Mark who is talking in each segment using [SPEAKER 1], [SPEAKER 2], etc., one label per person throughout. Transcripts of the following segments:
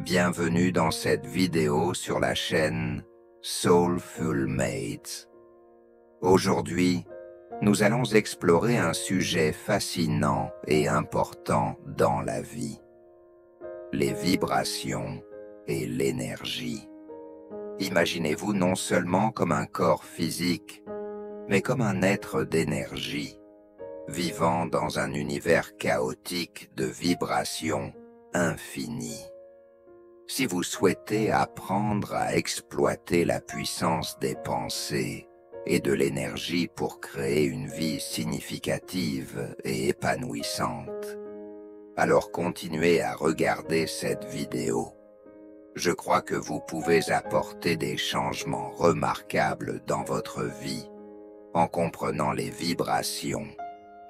[SPEAKER 1] Bienvenue dans cette vidéo sur la chaîne Soulful Mates. Aujourd'hui, nous allons explorer un sujet fascinant et important dans la vie. Les vibrations et l'énergie. Imaginez-vous non seulement comme un corps physique, mais comme un être d'énergie, vivant dans un univers chaotique de vibrations infinies. Si vous souhaitez apprendre à exploiter la puissance des pensées et de l'énergie pour créer une vie significative et épanouissante, alors continuez à regarder cette vidéo. Je crois que vous pouvez apporter des changements remarquables dans votre vie en comprenant les vibrations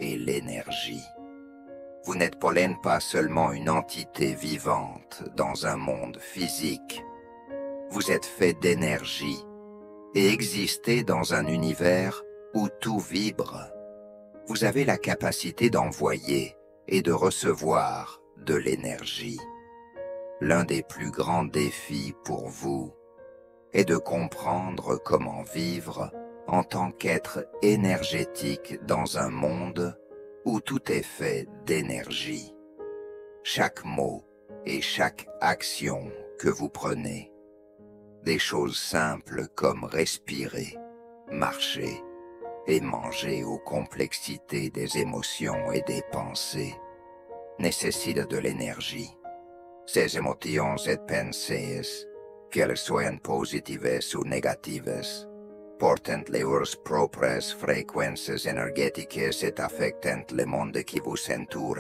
[SPEAKER 1] et l'énergie. Vous n'êtes pollen pas seulement une entité vivante dans un monde physique. Vous êtes fait d'énergie et existez dans un univers où tout vibre. Vous avez la capacité d'envoyer et de recevoir de l'énergie. L'un des plus grands défis pour vous est de comprendre comment vivre en tant qu'être énergétique dans un monde où tout est fait d'énergie. Chaque mot et chaque action que vous prenez. Des choses simples comme respirer, marcher et manger aux complexités des émotions et des pensées nécessitent de l'énergie. Ces émotions et pensées, qu'elles soient positives ou négatives, portent leurs propres fréquences énergétiques et affectent le monde qui vous entoure.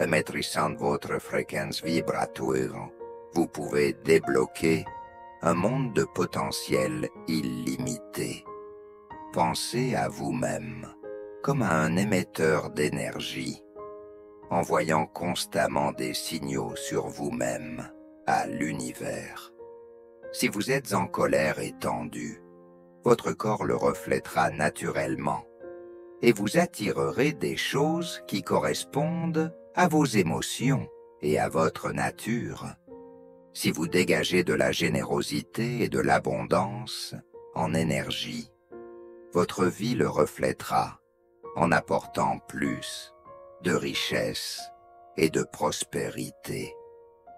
[SPEAKER 1] En maîtrisant votre fréquence vibratoire, vous pouvez débloquer un monde de potentiel illimité. Pensez à vous-même comme à un émetteur d'énergie, envoyant constamment des signaux sur vous-même à l'univers. Si vous êtes en colère et tendu, votre corps le reflètera naturellement et vous attirerez des choses qui correspondent à vos émotions et à votre nature. Si vous dégagez de la générosité et de l'abondance en énergie, votre vie le reflètera en apportant plus de richesse et de prospérité.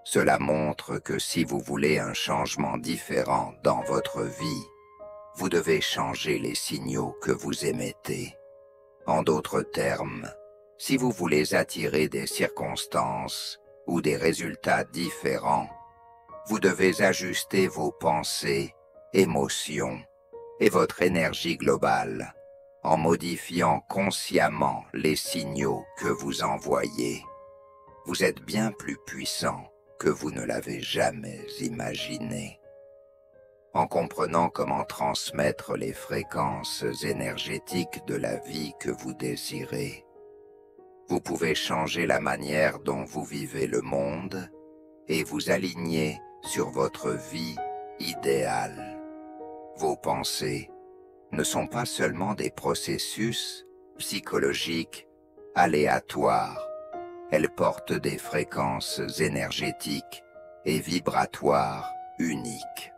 [SPEAKER 1] Cela montre que si vous voulez un changement différent dans votre vie, vous devez changer les signaux que vous émettez. En d'autres termes, si vous voulez attirer des circonstances ou des résultats différents, vous devez ajuster vos pensées, émotions et votre énergie globale en modifiant consciemment les signaux que vous envoyez. Vous êtes bien plus puissant que vous ne l'avez jamais imaginé en comprenant comment transmettre les fréquences énergétiques de la vie que vous désirez. Vous pouvez changer la manière dont vous vivez le monde et vous aligner sur votre vie idéale. Vos pensées ne sont pas seulement des processus psychologiques aléatoires, elles portent des fréquences énergétiques et vibratoires uniques.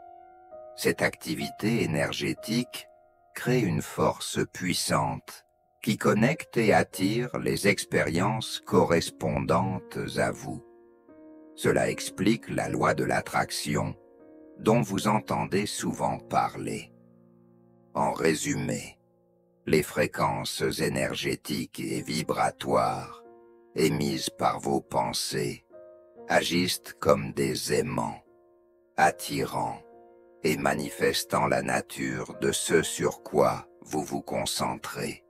[SPEAKER 1] Cette activité énergétique crée une force puissante qui connecte et attire les expériences correspondantes à vous. Cela explique la loi de l'attraction dont vous entendez souvent parler. En résumé, les fréquences énergétiques et vibratoires émises par vos pensées agissent comme des aimants, attirant et manifestant la nature de ce sur quoi vous vous concentrez.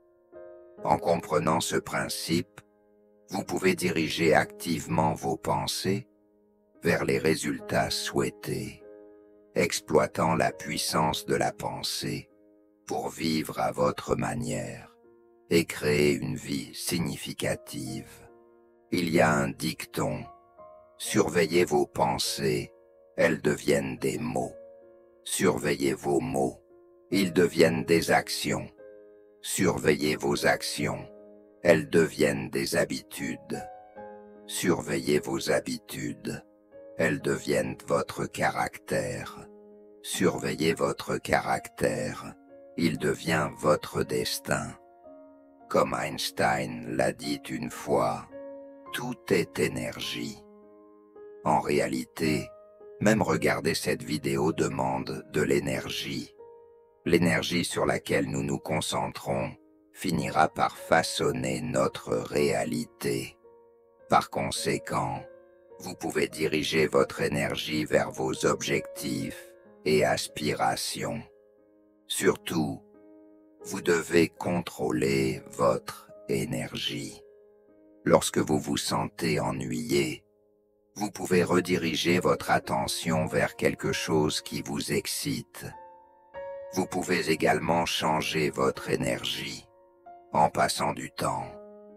[SPEAKER 1] En comprenant ce principe, vous pouvez diriger activement vos pensées vers les résultats souhaités, exploitant la puissance de la pensée pour vivre à votre manière et créer une vie significative. Il y a un dicton, surveillez vos pensées, elles deviennent des mots. Surveillez vos mots, ils deviennent des actions. Surveillez vos actions, elles deviennent des habitudes. Surveillez vos habitudes, elles deviennent votre caractère. Surveillez votre caractère, il devient votre destin. Comme Einstein l'a dit une fois, tout est énergie. En réalité, même regarder cette vidéo demande de l'énergie. L'énergie sur laquelle nous nous concentrons finira par façonner notre réalité. Par conséquent, vous pouvez diriger votre énergie vers vos objectifs et aspirations. Surtout, vous devez contrôler votre énergie. Lorsque vous vous sentez ennuyé, vous pouvez rediriger votre attention vers quelque chose qui vous excite. Vous pouvez également changer votre énergie en passant du temps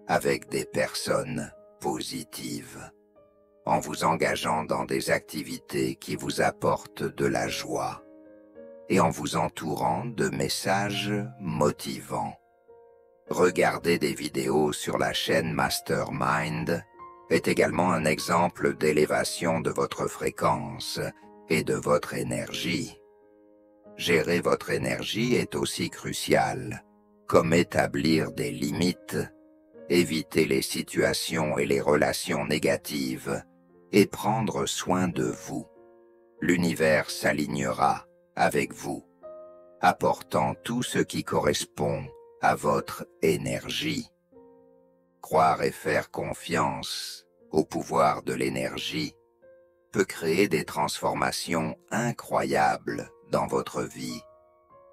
[SPEAKER 1] avec des personnes positives, en vous engageant dans des activités qui vous apportent de la joie et en vous entourant de messages motivants. Regardez des vidéos sur la chaîne Mastermind est également un exemple d'élévation de votre fréquence et de votre énergie. Gérer votre énergie est aussi crucial, comme établir des limites, éviter les situations et les relations négatives, et prendre soin de vous. L'univers s'alignera avec vous, apportant tout ce qui correspond à votre énergie. Croire et faire confiance au pouvoir de l'énergie peut créer des transformations incroyables dans votre vie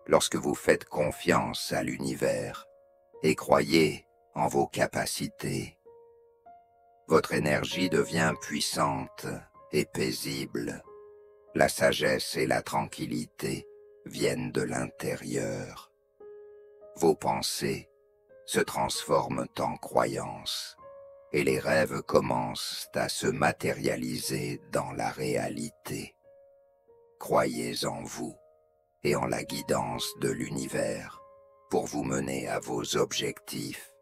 [SPEAKER 1] lorsque vous faites confiance à l'univers et croyez en vos capacités. Votre énergie devient puissante et paisible. La sagesse et la tranquillité viennent de l'intérieur. Vos pensées se transforment en croyances et les rêves commencent à se matérialiser dans la réalité. Croyez en vous et en la guidance de l'univers pour vous mener à vos objectifs.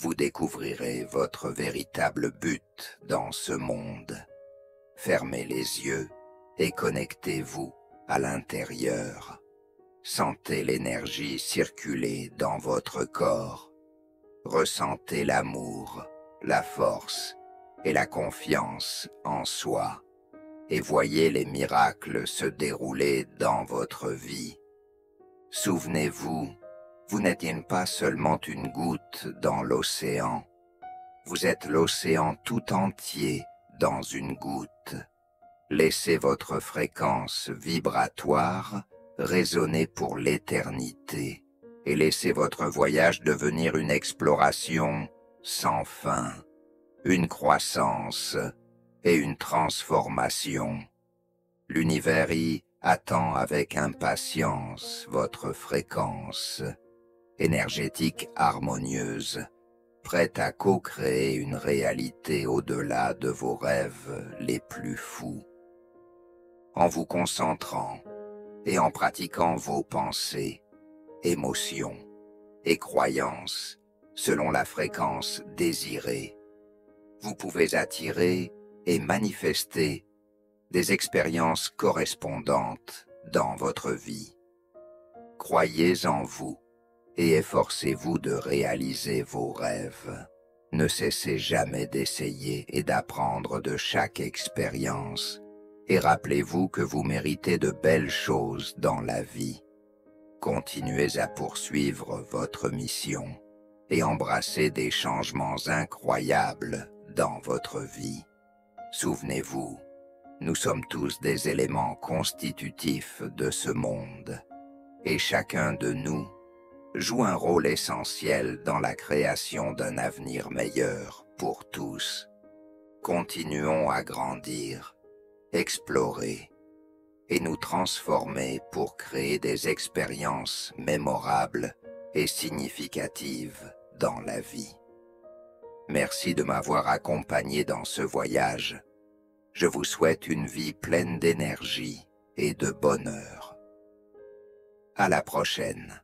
[SPEAKER 1] Vous découvrirez votre véritable but dans ce monde. Fermez les yeux et connectez-vous à l'intérieur. Sentez l'énergie circuler dans votre corps. Ressentez l'amour, la force et la confiance en soi. Et voyez les miracles se dérouler dans votre vie. Souvenez-vous, vous, n'êtes pas seulement une goutte dans l'océan. Vous êtes l'océan tout entier dans une goutte. Laissez votre fréquence vibratoire résonner pour l'éternité et laissez votre voyage devenir une exploration sans fin, une croissance et une transformation. L'univers y attend avec impatience votre fréquence énergétique harmonieuse, prête à co-créer une réalité au-delà de vos rêves les plus fous. En vous concentrant et en pratiquant vos pensées, émotions et croyances selon la fréquence désirée, vous pouvez attirer et manifester des expériences correspondantes dans votre vie. Croyez en vous et efforcez-vous de réaliser vos rêves. Ne cessez jamais d'essayer et d'apprendre de chaque expérience et rappelez-vous que vous méritez de belles choses dans la vie. Continuez à poursuivre votre mission et embrassez des changements incroyables dans votre vie. Souvenez-vous, nous sommes tous des éléments constitutifs de ce monde, et chacun de nous joue un rôle essentiel dans la création d'un avenir meilleur pour tous. Continuons à grandir explorer et nous transformer pour créer des expériences mémorables et significatives dans la vie. Merci de m'avoir accompagné dans ce voyage. Je vous souhaite une vie pleine d'énergie et de bonheur. À la prochaine.